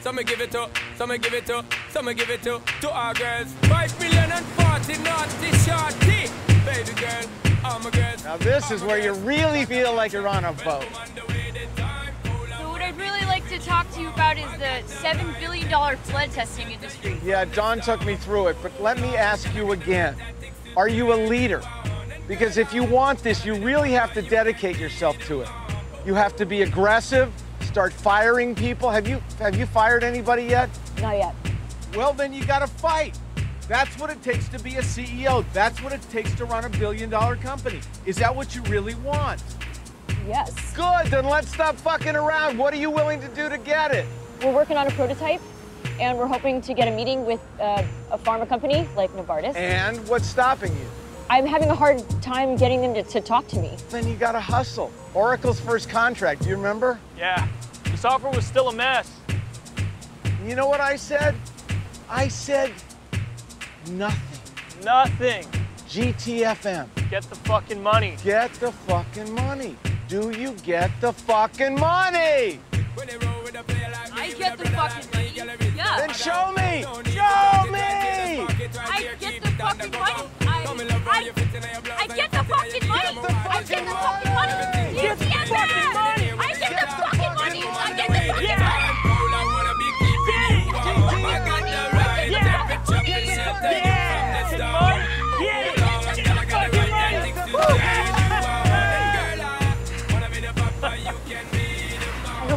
Some give it to, some give it to, some give it to, to our girls. Five million and forty naughty shorty. Baby girl, I'm a girl. Now this is where you really feel like you're on a boat. So what I'd really like to talk to you about is the $7 billion blood testing industry. Yeah, Don took me through it, but let me ask you again. Are you a leader? Because if you want this, you really have to dedicate yourself to it. You have to be aggressive, start firing people. Have you have you fired anybody yet? Not yet. Well, then you got to fight. That's what it takes to be a CEO. That's what it takes to run a billion dollar company. Is that what you really want? Yes. Good, then let's stop fucking around. What are you willing to do to get it? We're working on a prototype, and we're hoping to get a meeting with uh, a pharma company like Novartis. And what's stopping you? I'm having a hard time getting them to, to talk to me. Then you got to hustle. Oracle's first contract, do you remember? Yeah, the software was still a mess. You know what I said? I said nothing. Nothing. GTFM. Get the fucking money. Get the fucking money. Do you get the fucking money? I get the fucking money. Yeah. Then show me. Show me. I get the fucking money. I, I,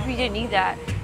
You didn't need that.